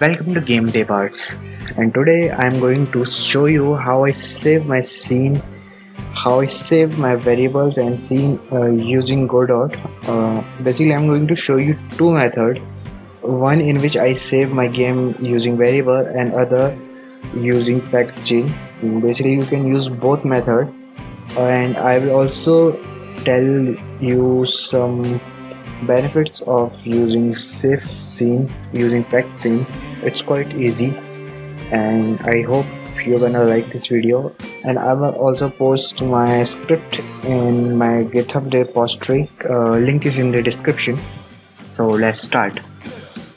Welcome to GameDevArts. And today I'm going to show you how I save my scene how I save my variables and scene uh, using Godot. Uh, basically I'm going to show you two methods. One in which I save my game using variable and other using packaging basically you can use both method and I will also tell you some benefits of using safe scene using packed scene. It's quite easy. And I hope you're gonna like this video. And I will also post my script in my github repository. Uh, link is in the description. So let's start.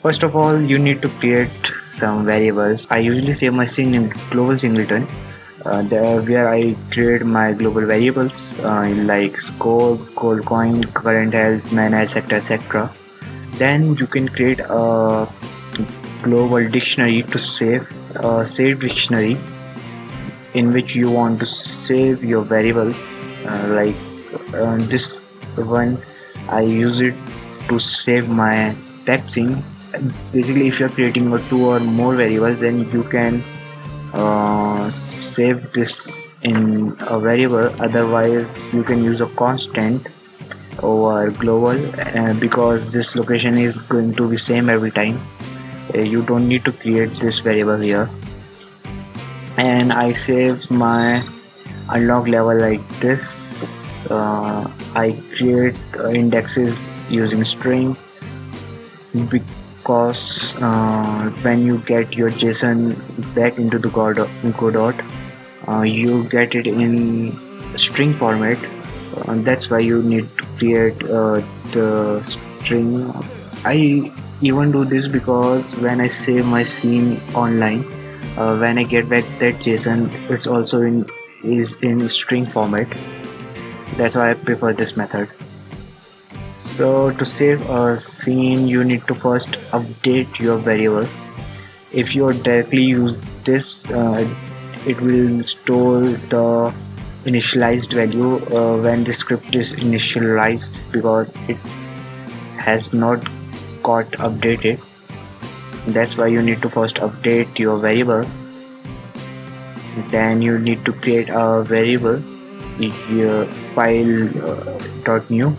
First of all you need to create some variables. I usually save my scene in global singleton. Uh, there where I create my global variables uh, like score, gold coin, current health, mana, etc. etc. Then you can create a global dictionary to save a save dictionary in which you want to save your variable. Uh, like uh, this one I use it to save my texting basically if you're creating a two or more variables then you can uh, save this in a variable. Otherwise you can use a constant over global uh, because this location is going to be same every time. Uh, you don't need to create this variable here. And I save my unlock level like this. Uh, I create uh, indexes using string because uh, when you get your JSON back into the Godot, Godot uh, you get it in string format. Uh, that's why you need to create uh, the string. I even do this because when I save my scene online uh, when I get back that JSON it's also in is in string format. That's why I prefer this method. So to save a scene you need to first update your variable. If you directly use this uh, it will store the initialized value uh, when the script is initialized because it has not got updated. That's why you need to first update your variable. Then you need to create a variable your file uh, dot new.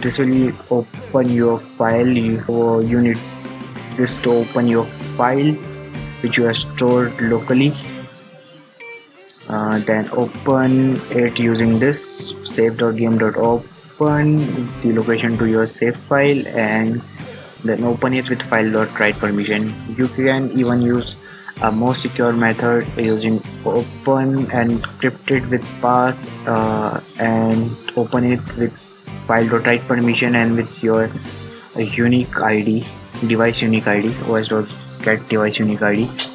This will open your file. You, you need this to open your file which you have stored locally uh, then open it using this save.game.open the location to your save file and then open it with file.write permission. You can even use a more secure method using open and encrypted with pass uh, and open it with file.write permission and with your unique id device unique id os.get device unique id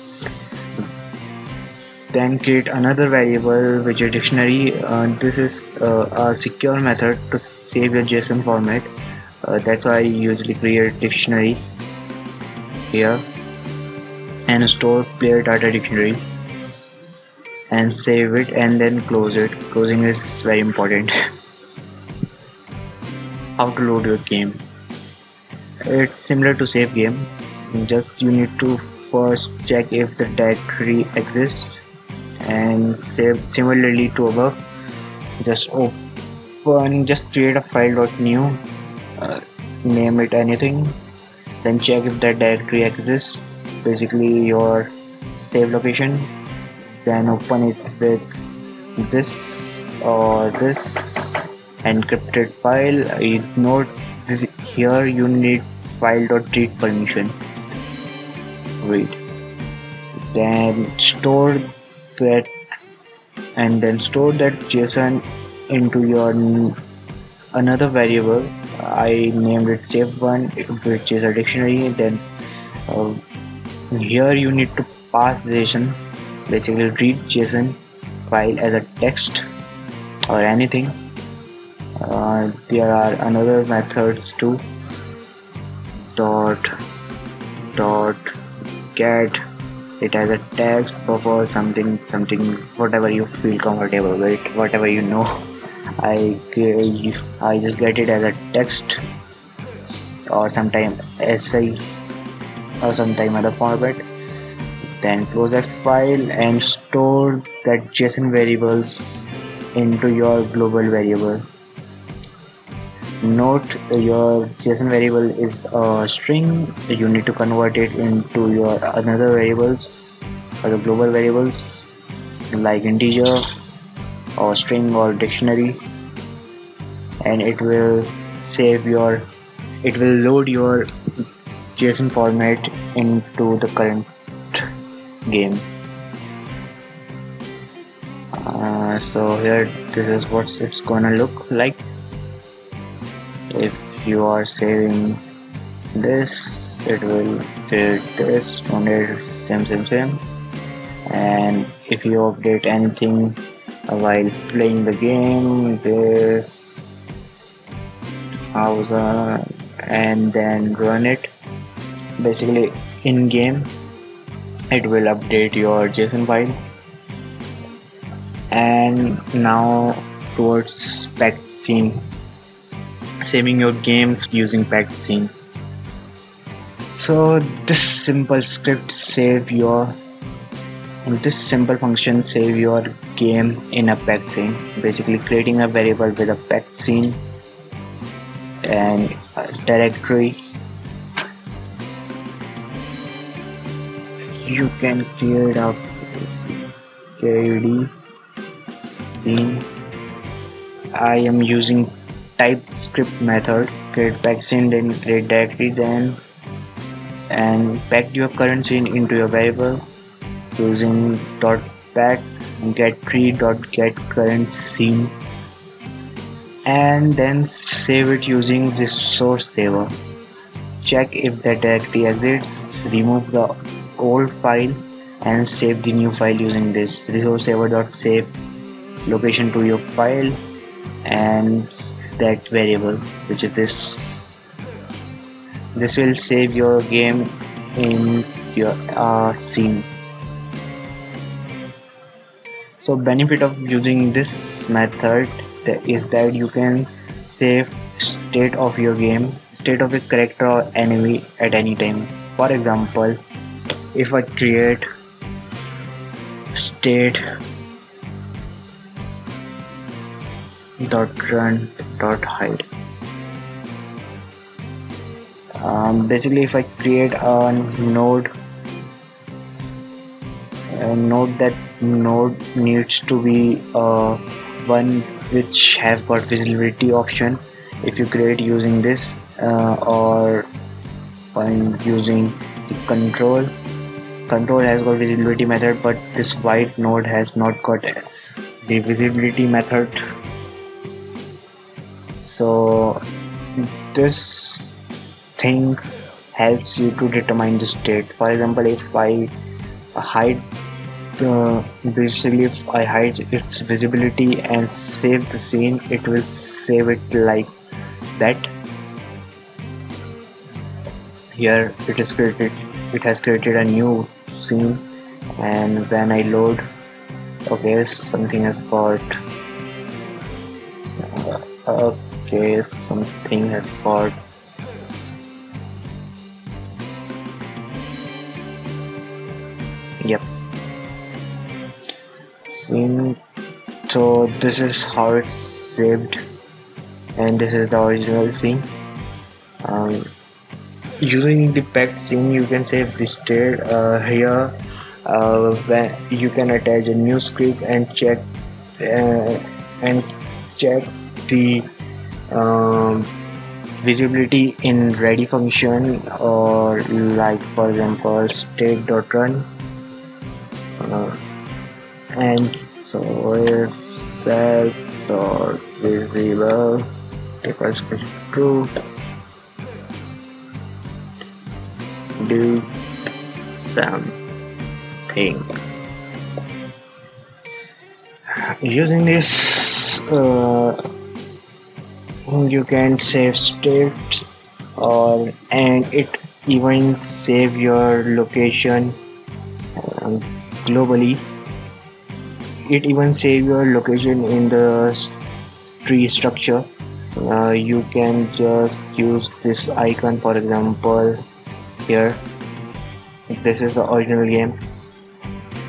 then create another variable which is dictionary. Uh, this is uh, a secure method to save your json format. Uh, that's why I usually create dictionary here and store player data dictionary and save it and then close it. Closing is very important. How to load your game? It's similar to save game. Just you need to first check if the directory exists and save similarly to above just open just create a file dot new uh, name it anything then check if that directory exists. Basically your save location then open it with this or this encrypted file. Note this here you need file.read permission. Wait. Then store that and then store that json into your another variable. I named it save one which is a dictionary then uh, here you need to pass JSON basically read JSON file as a text or anything. Uh, there are another methods too. Dot dot get it as a text buffer something something whatever you feel comfortable with whatever you know. I, I just get it as a text or sometimes SI or sometime other format. Then close that file and store that json variables into your global variable note your json variable is a string. You need to convert it into your another variables or the global variables like integer or string or dictionary. And it will save your it will load your json format into the current game. Uh, so here this is what it's gonna look like if you are saving this it will create this only same same same. And if you update anything while playing the game this browser and then run it. Basically in game it will update your json file. And now towards packed scene saving your games using scene so this simple script save your this simple function save your game in a scene basically creating a variable with a scene and directory. You can create a KD scene I am using TypeScript method create packed scene then create directory then and pack your current scene into your variable using dot pack get tree dot get current scene and then save it using resource saver check if the directory exists remove the old file and save the new file using this. Resource saver dot save location to your file and that variable which is this. This will save your game in your uh, scene so benefit of using this method is that you can save state of your game state of a character or enemy at any time. For example if I create state dot run dot hide um, basically if I create a node a node that node needs to be uh, one which have got visibility option if you create using this uh, or when using the control control has got visibility method but this white node has not got the visibility method so this thing helps you to determine the state. For example if I hide uh, basically if I hide its visibility and save the scene it will save it like that. Here it is created it has created a new scene. And when I load okay something has got uh, okay something has got yep. So this is how it's saved and this is the original scene. Um, using the packed scene you can save the state uh, here uh, you can attach a new script and check uh, and check the um, visibility in ready function or like for example state state.run uh, and so if set dot visible equals true do something. Using this uh, you can save states or and it even save your location um, globally. It even save your location in the tree structure. Uh, you can just use this icon for example here. This is the original game.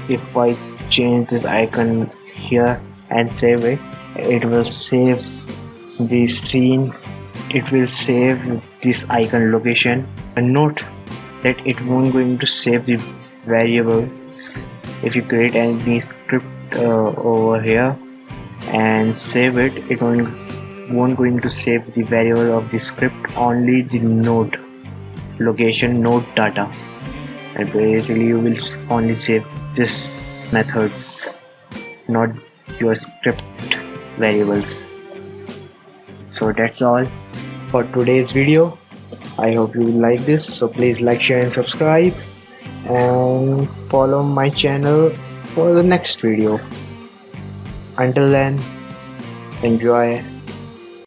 If I change this icon here and save it it will save the scene it will save this icon location. And note that it won't going to save the variable if you create any script uh, over here and save it it won't, won't going to save the variable of the script only the node location node data. And basically you will only save this method not your script variables so that's all for today's video. I hope you like this. So please like share and subscribe. And follow my channel for the next video. Until then enjoy